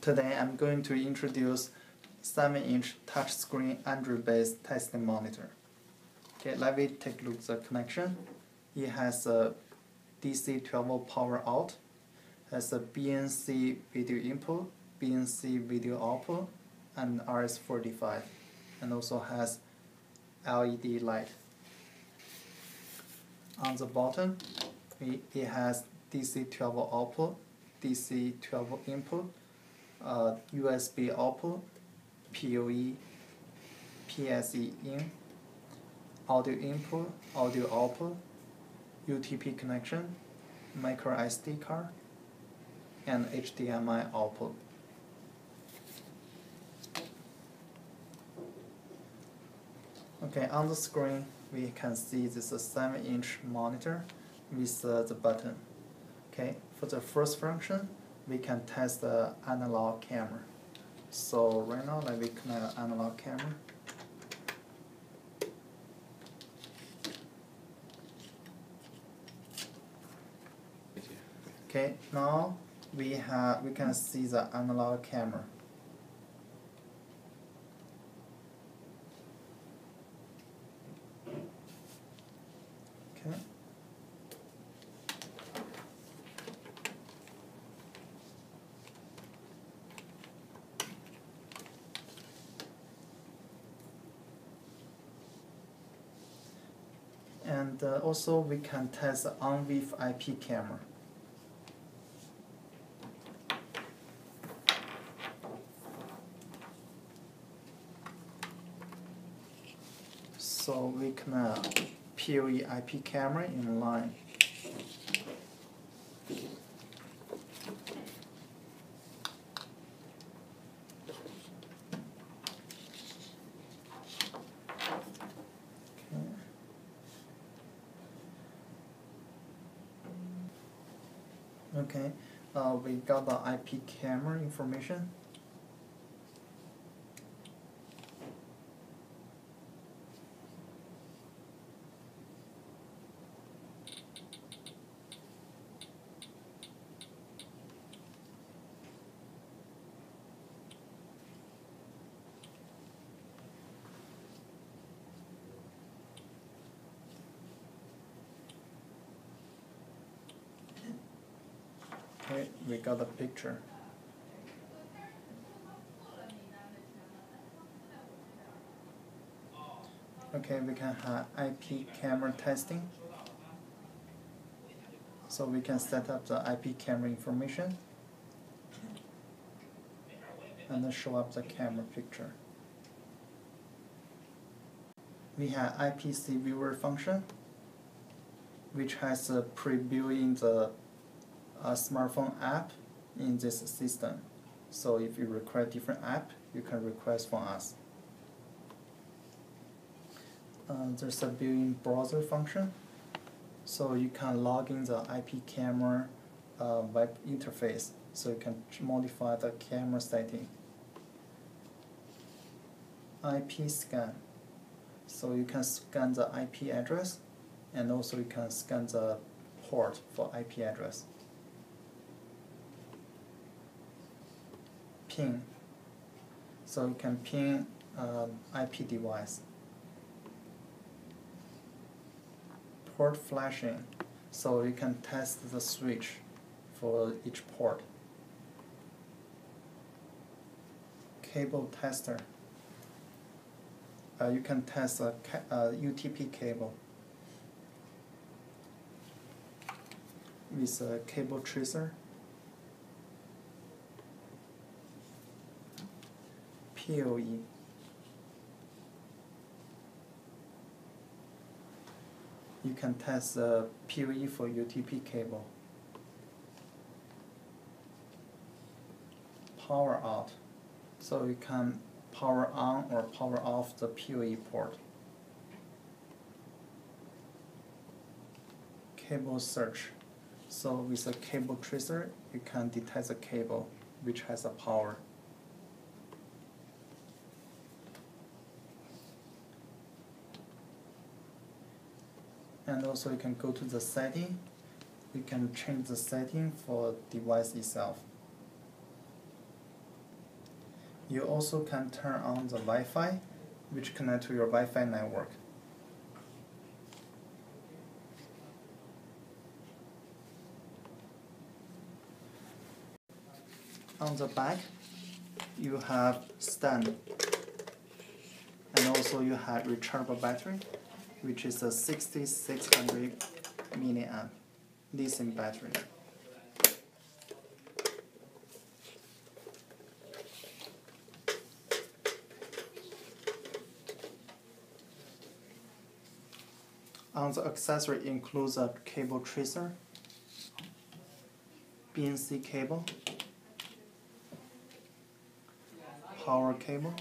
Today I'm going to introduce 7-inch touchscreen Android-based testing monitor. Okay, let me take a look at the connection. It has a DC 12 volt power out, has a BNC video input, BNC video output, and RS45, and also has LED light. On the bottom, it has DC 12 volt output, DC 12 volt input, uh, USB output, PoE, PSE in, audio input, audio output, UTP connection, micro SD card, and HDMI output. Okay, on the screen we can see this is a 7 inch monitor with uh, the button. Okay, for the first function, we can test the analog camera. So right now, let me connect the analog camera. Okay, now we have we can see the analog camera. Okay. And uh, also we can test the ONVIF IP camera. So we connect PoE IP camera in line. Okay, uh, we got the IP camera information. Okay, we got the picture. Okay, we can have IP camera testing. So we can set up the IP camera information and then show up the camera picture. We have IPC viewer function which has a pre-built-in the a smartphone app in this system. So if you require different app, you can request from us. Uh, there's a built-in browser function, so you can log in the IP camera uh, web interface, so you can modify the camera setting. IP scan, so you can scan the IP address, and also you can scan the port for IP address. Ping. So you can ping um, IP device. Port flashing. So you can test the switch for each port. Cable tester. Uh, you can test a uh, UTP cable with a cable tracer. PoE. You can test the PoE for UTP cable. Power out. So you can power on or power off the PoE port. Cable search. So with a cable tracer, you can detect the cable which has a power. And also you can go to the setting. You can change the setting for device itself. You also can turn on the Wi-Fi, which connect to your Wi-Fi network. On the back, you have stand, and also you have rechargeable battery, which is a 6600 milliamp lithium battery. On the accessory includes a cable tracer, BNC cable, power cable,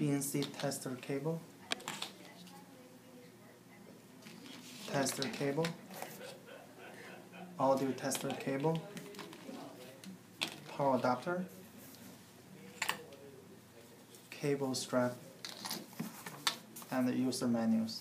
BNC tester cable, tester cable, audio tester cable, power adapter, cable strap, and the user manuals.